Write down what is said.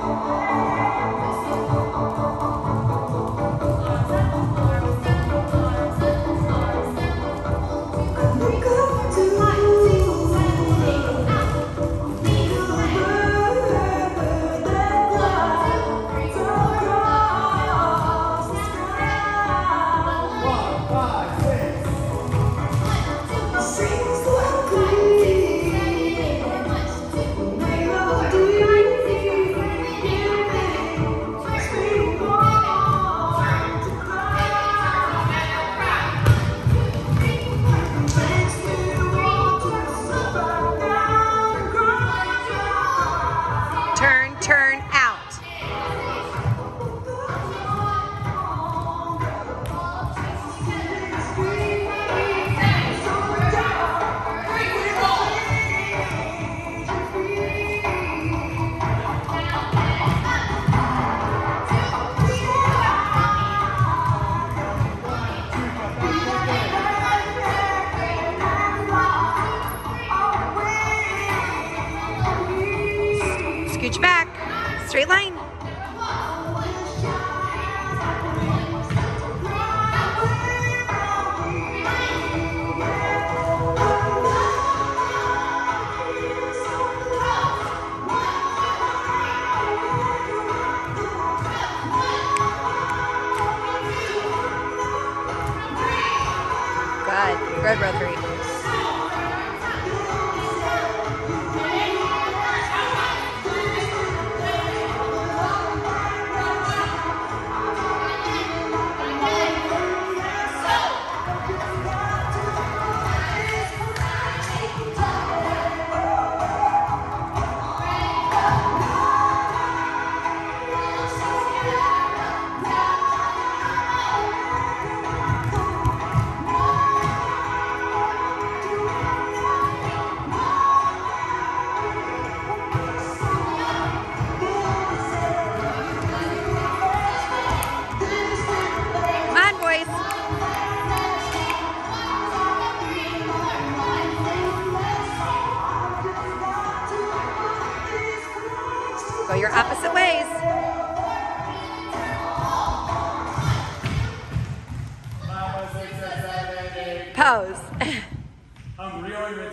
Música Scooch back. Straight line. Good. Good, row your opposite ways. Pose.